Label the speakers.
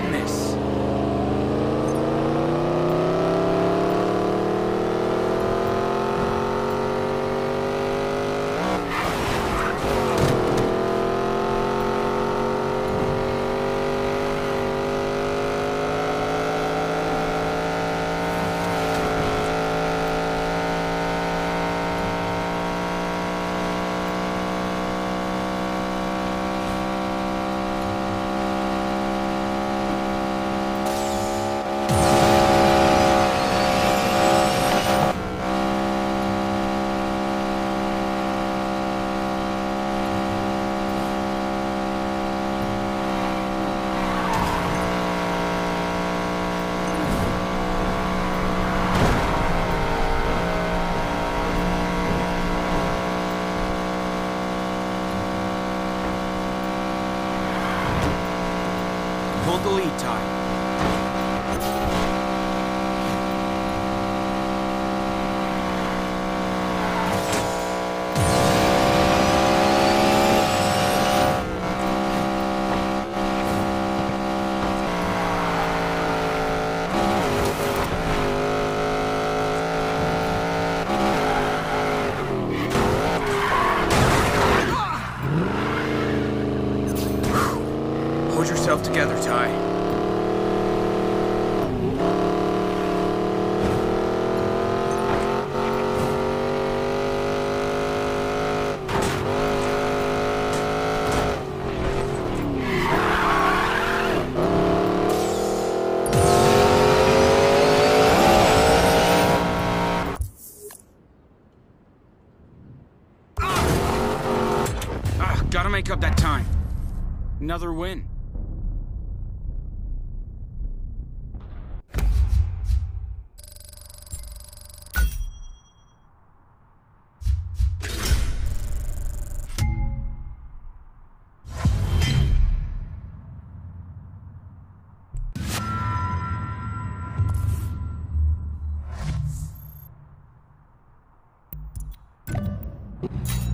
Speaker 1: doing this? The lead, Ty. Yourself together, Ty. Ah, gotta make up that time. Another win. you